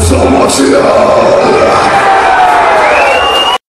So much love.